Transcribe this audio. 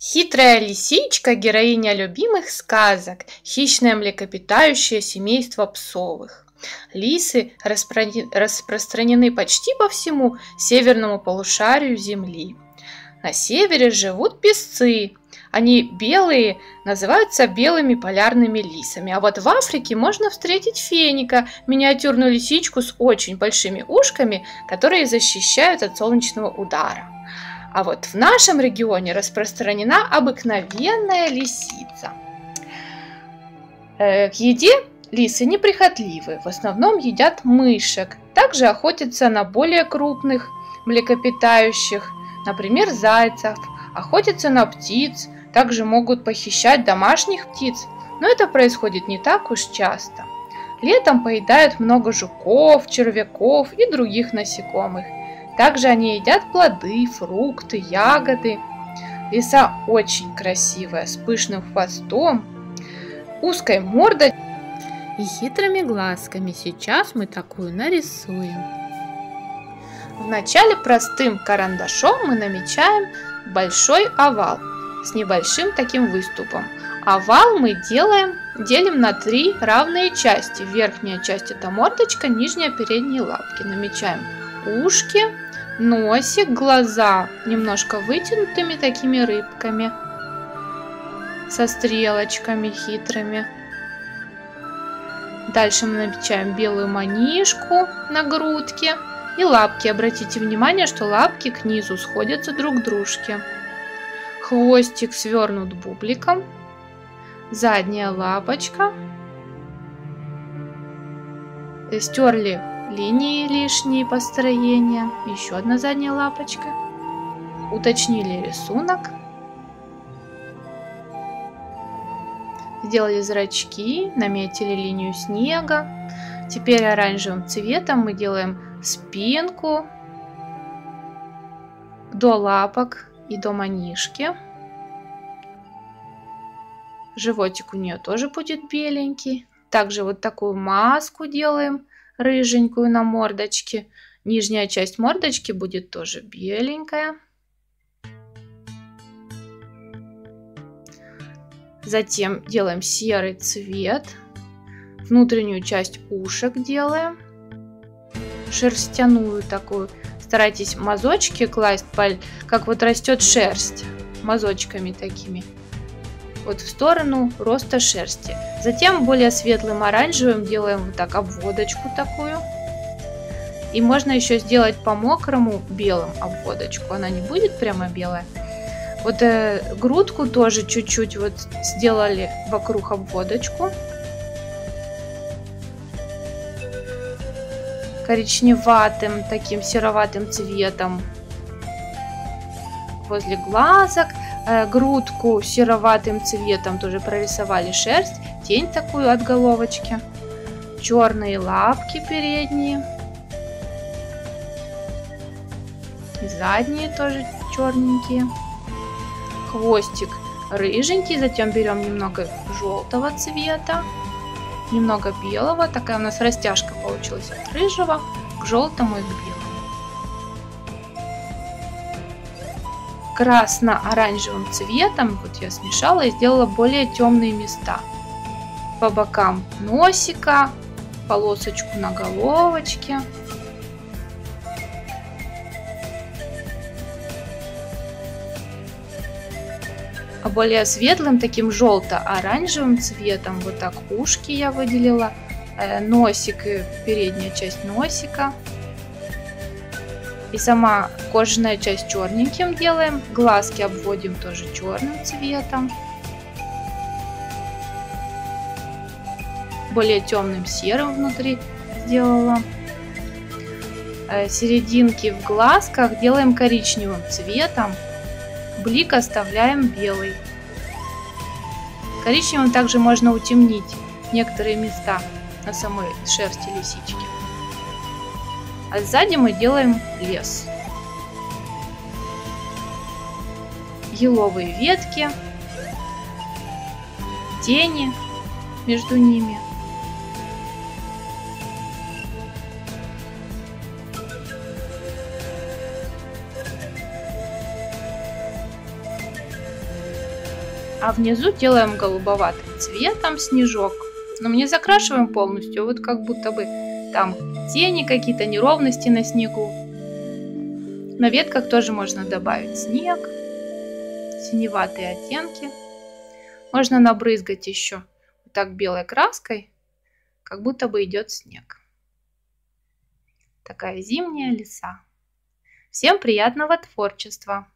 Хитрая лисичка – героиня любимых сказок, хищное млекопитающее семейство псовых. Лисы распространены почти по всему северному полушарию Земли. На севере живут песцы. Они белые, называются белыми полярными лисами. А вот в Африке можно встретить феника, миниатюрную лисичку с очень большими ушками, которые защищают от солнечного удара. А вот в нашем регионе распространена обыкновенная лисица. Э, к еде лисы неприхотливы, в основном едят мышек. Также охотятся на более крупных млекопитающих, например, зайцев, охотятся на птиц, также могут похищать домашних птиц, но это происходит не так уж часто. Летом поедают много жуков, червяков и других насекомых. Также они едят плоды, фрукты, ягоды. Лиса очень красивая, с пышным хвостом, узкой мордой и хитрыми глазками. Сейчас мы такую нарисуем. Вначале простым карандашом мы намечаем большой овал с небольшим таким выступом. Овал мы делаем, делим на три равные части. Верхняя часть это мордочка, нижняя передние лапки. Намечаем ушки, носик, глаза немножко вытянутыми такими рыбками со стрелочками хитрыми. Дальше мы намечаем белую манишку на грудке и лапки. Обратите внимание, что лапки к низу сходятся друг к дружке. Хвостик свернут бубликом. Задняя лапочка. Стерли линии лишние построения, еще одна задняя лапочка. Уточнили рисунок. Сделали зрачки, наметили линию снега. Теперь оранжевым цветом мы делаем спинку до лапок и до манишки. Животик у нее тоже будет беленький. Также вот такую маску делаем рыженькую на мордочке. Нижняя часть мордочки будет тоже беленькая. Затем делаем серый цвет. Внутреннюю часть ушек делаем. Шерстяную такую. Старайтесь мазочки класть, как вот растет шерсть. Мазочками такими вот в сторону роста шерсти. Затем более светлым оранжевым делаем вот так обводочку такую. И можно еще сделать по мокрому белым обводочку. Она не будет прямо белая. Вот э, грудку тоже чуть-чуть вот сделали вокруг обводочку. Коричневатым, таким сероватым цветом возле глазок. Э, грудку сероватым цветом тоже прорисовали шерсть, тень такую от головочки, черные лапки передние, задние тоже черненькие, хвостик рыженький, затем берем немного желтого цвета, немного белого, такая у нас растяжка получилась от рыжего к желтому и к белому. Красно-оранжевым цветом, вот я смешала и сделала более темные места. По бокам носика, полосочку на головочке. А более светлым, таким желто-оранжевым цветом, вот так ушки я выделила, э, носик и передняя часть носика. И сама кожаная часть черненьким делаем. Глазки обводим тоже черным цветом. Более темным серым внутри сделала. Э, серединки в глазках делаем коричневым цветом. Блик оставляем белый. Коричневым также можно утемнить некоторые места на самой шерсти лисички. А сзади мы делаем лес. Еловые ветки, тени между ними. А внизу делаем голубоватым цветом снежок. Но мы не закрашиваем полностью, вот как будто бы там тени какие-то, неровности на снегу. На ветках тоже можно добавить снег, синеватые оттенки. Можно набрызгать еще вот так белой краской, как будто бы идет снег. Такая зимняя леса. Всем приятного творчества!